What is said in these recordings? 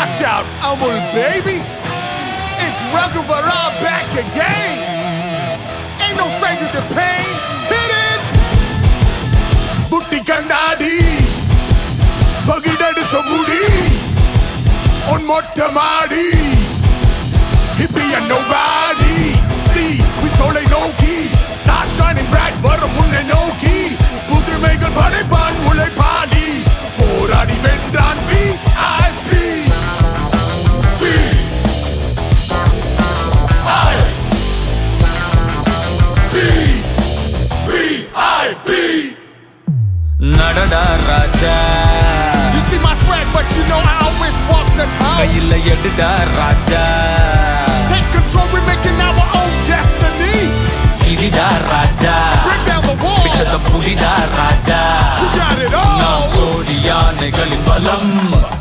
Watch out, Amul babies. It's Raghavara back again. Ain't no stranger to pain. Hit it. Butti Kandadi. Bagidad Tamudi. On Motamadi. Hippie and no நடடா Raja You see my swag but you know I always walk the town கையில எடுடா ராஜா Take control we're making our own destiny இடிடா Raja Bring down the பிட்டத walls புடிடா Raja You got it நாம் all கோடி யானைகளின் பலம்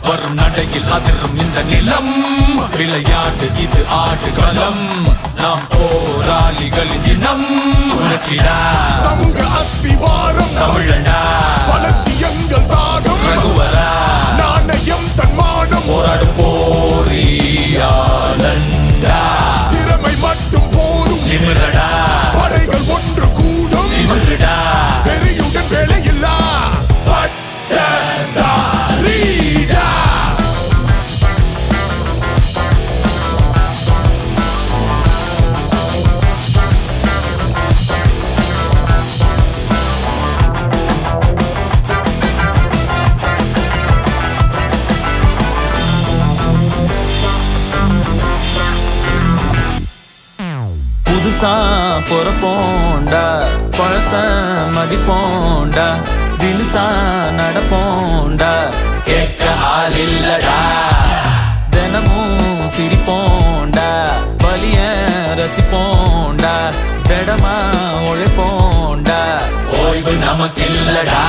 வரும் நடையில் அதிரும் இந்த நிலம் விளையாட்டு இது ஆடுகளம் நாம் போராளிகளின் இனம் உணர்ச்சிடா சமூக அஸ்திவாரம் தமிழண்டா. வளர்ச்சி எங்கள் தாகம் புதுசா பொறப்போண்டா பழச மதிப்போண்டா தினுசா நடப்போண்டா. கேட்க ஆள் இல்லடா தினமும் சிரிப்போண்டா வலிய ரசிப்போண்டா திடமா உழைப்போண்டா. ஓய்வு நமக்கு இல்லடா.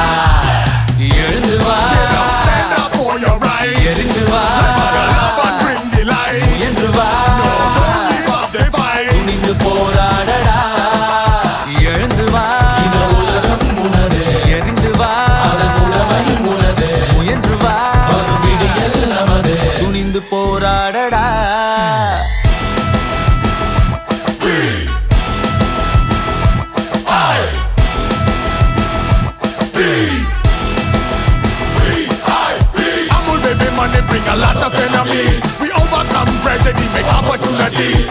没打过，就在地。